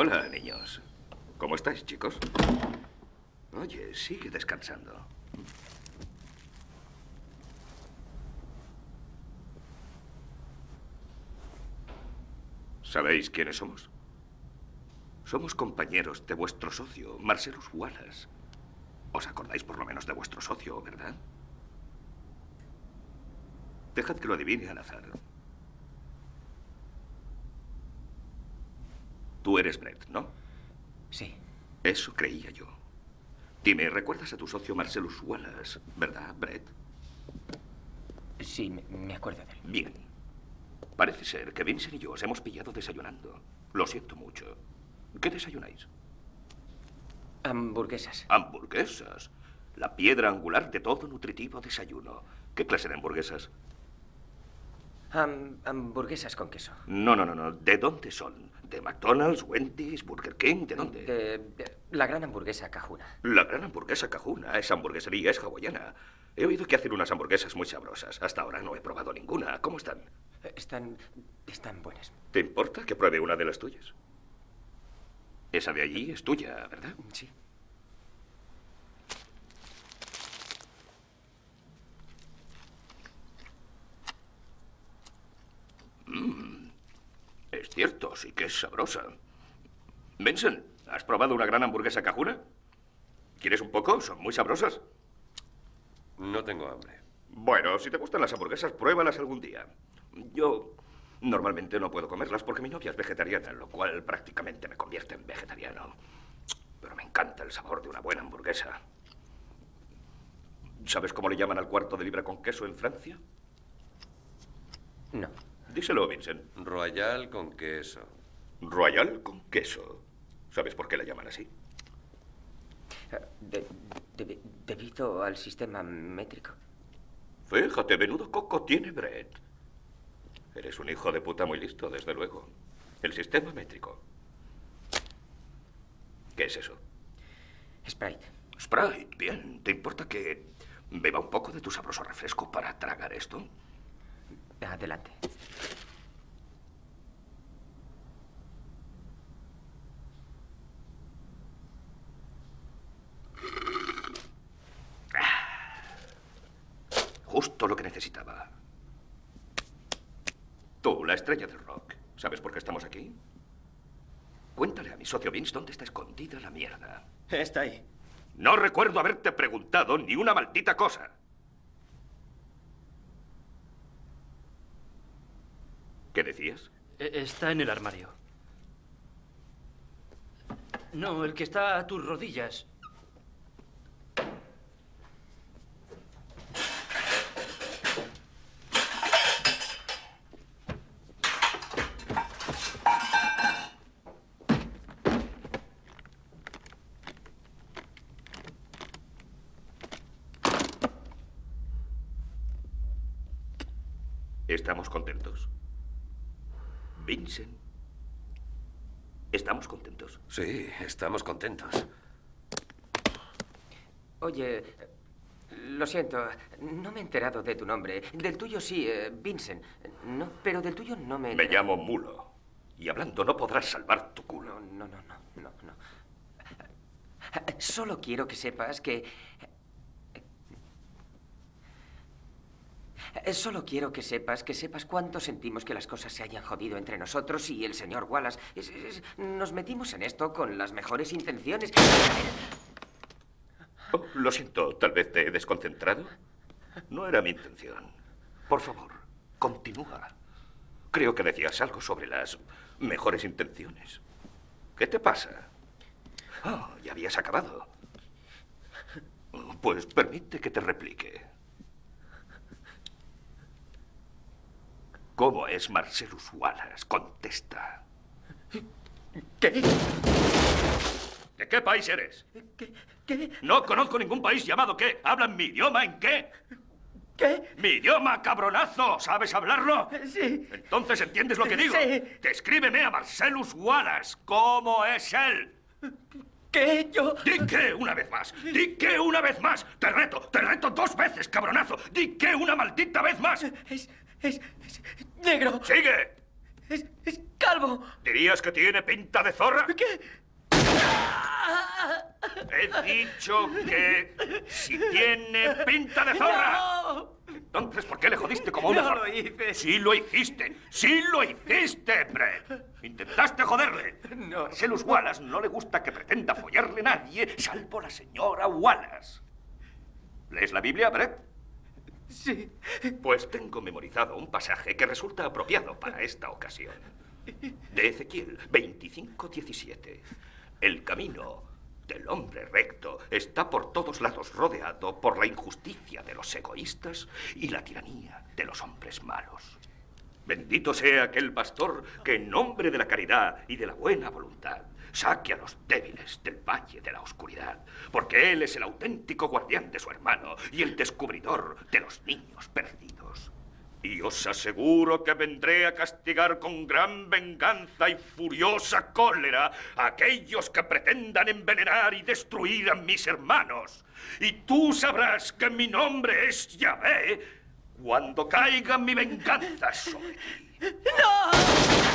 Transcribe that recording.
Hola, niños. ¿Cómo estáis, chicos? Oye, sigue descansando. ¿Sabéis quiénes somos? Somos compañeros de vuestro socio, Marcelus Wallace. ¿Os acordáis por lo menos de vuestro socio, verdad? Dejad que lo adivine al azar. Tú eres Brett, ¿no? Sí. Eso creía yo. Dime, ¿recuerdas a tu socio Marcelus Wallace, verdad, Brett? Sí, me, me acuerdo de él. Bien. Parece ser que Vincent y yo os hemos pillado desayunando. Lo siento mucho. ¿Qué desayunáis? Hamburguesas. Hamburguesas. La piedra angular de todo nutritivo desayuno. ¿Qué clase de hamburguesas? Ham- hamburguesas con queso. No, no, no, no. ¿De dónde son? ¿De McDonald's, Wendy's, Burger King? ¿De dónde? De, de la gran hamburguesa cajuna. La gran hamburguesa cajuna. Esa hamburguesería es hawaiana. He oído que hacen unas hamburguesas muy sabrosas. Hasta ahora no he probado ninguna. ¿Cómo están? Eh, Están, están buenas. ¿Te importa que pruebe una de las tuyas? Esa de allí es tuya, ¿verdad? Sí. Es cierto, sí que es sabrosa. Benson, ¿has probado una gran hamburguesa cajuna? ¿Quieres un poco? Son muy sabrosas. No tengo hambre. Bueno, si te gustan las hamburguesas, pruébalas algún día. Yo normalmente no puedo comerlas porque mi novia es vegetariana, lo cual prácticamente me convierte en vegetariano. Pero me encanta el sabor de una buena hamburguesa. ¿Sabes cómo le llaman al cuarto de libra con queso en Francia? No. Díselo, Vincent. Royal con queso. Royal con queso. ¿Sabes por qué la llaman así? De- de- debido al sistema métrico. Fíjate, menudo coco tiene Brett. Eres un hijo de puta muy listo, desde luego. El sistema métrico. ¿Qué es eso? Sprite. Sprite, bien. ¿Te importa que beba un poco de tu sabroso refresco para tragar esto? Adelante. Justo lo que necesitaba. Tú, la estrella del rock. ¿Sabes por qué estamos aquí? Cuéntale a mi socio Vince dónde está escondida la mierda. Está ahí. No recuerdo haberte preguntado ni una maldita cosa. ¿Qué decías? E- Está en el armario. No, el que está a tus rodillas. ¿Estamos contentos? Vincent. ¿Estamos contentos? Sí, estamos contentos. Oye, lo siento, no me he enterado de tu nombre. Del tuyo sí, eh, Vincent. No, pero del tuyo no me he Me llamo Mulo. Y hablando no podrás salvar tu culo. No, no, no, no, no, no. Solo quiero que sepas que... Eh, Solo quiero que sepas, que sepas cuánto sentimos que las cosas se hayan jodido entre nosotros y el señor Wallace. Nos metimos en esto con las mejores intenciones. Oh, lo siento, tal vez te he desconcentrado. No era mi intención. Por favor, continúa. Creo que decías algo sobre las mejores intenciones. ¿Qué te pasa? Oh, ya habías acabado. Pues permite que te replique. ¿Cómo es Marcelus Wallace? Contesta. ¿Qué? ¿De qué país eres? ¿Qué? ¿Qué? No conozco ningún país llamado qué. ¿Hablan mi idioma en qué? ¿Qué? ¡Mi idioma, cabronazo! ¿Sabes hablarlo? Sí. Entonces entiendes lo que digo. Sí. Descríbeme a Marcelus Wallace. ¿Cómo es él? ¿Qué? Yo... Di que una vez más. Di que una vez más. Te reto, te reto dos veces, cabronazo. Di que una maldita vez más. Es... es... es negro. Sigue. Es, es calvo. ¿Dirías que tiene pinta de zorra? ¿Qué? He dicho que si tiene pinta de zorra. ¡No! Entonces, ¿por qué le jodiste como una No zorra? lo hice. Sí lo hiciste. Sí lo hiciste, Brett. Intentaste joderle. No. A Marcellus Wallace no le gusta que pretenda follarle nadie, salvo la señora Wallace. ¿Lees la Biblia, Brett? Sí. Pues tengo memorizado un pasaje que resulta apropiado para esta ocasión. De Ezequiel 25:17. El camino del hombre recto está por todos lados rodeado por la injusticia de los egoístas y la tiranía de los hombres malos. Bendito sea aquel pastor que en nombre de la caridad y de la buena voluntad saque a los débiles del valle de la oscuridad, porque él es el auténtico guardián de su hermano y el descubridor de los niños perdidos. Y os aseguro que vendré a castigar con gran venganza y furiosa cólera a aquellos que pretendan envenenar y destruir a mis hermanos. Y tú sabrás que mi nombre es Yahvé cuando caiga mi venganza sobre ti. ¡No!